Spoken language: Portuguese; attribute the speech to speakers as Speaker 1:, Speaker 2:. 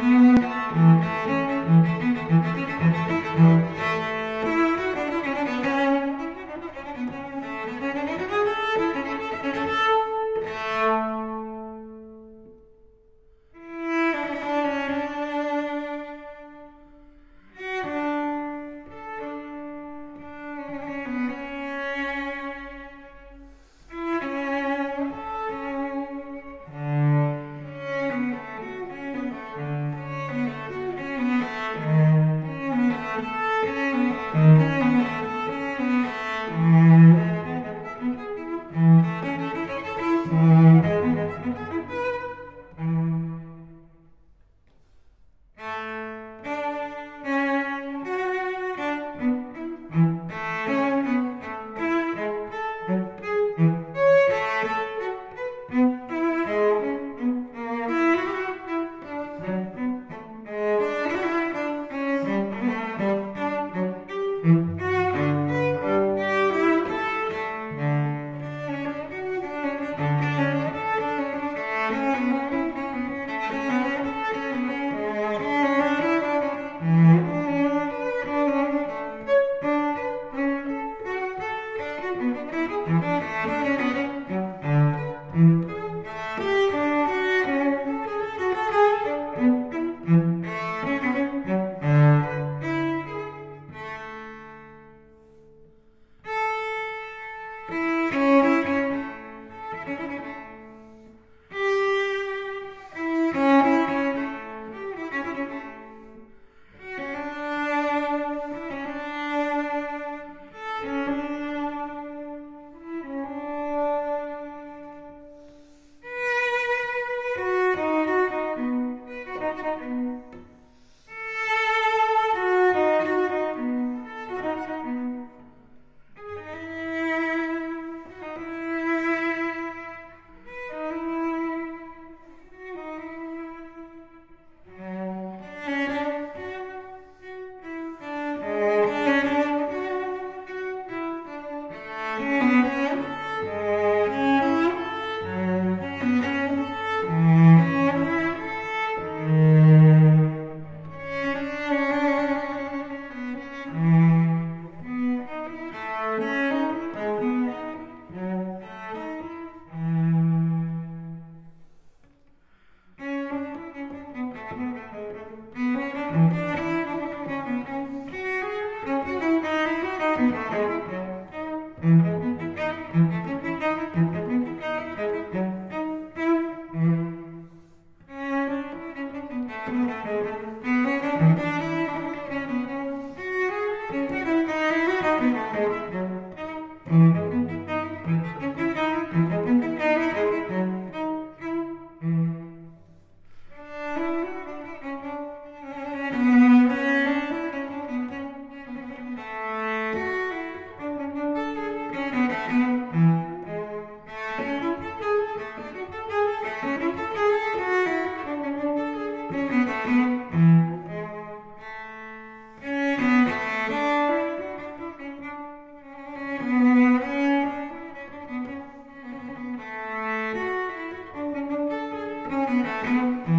Speaker 1: Música Mm-hmm.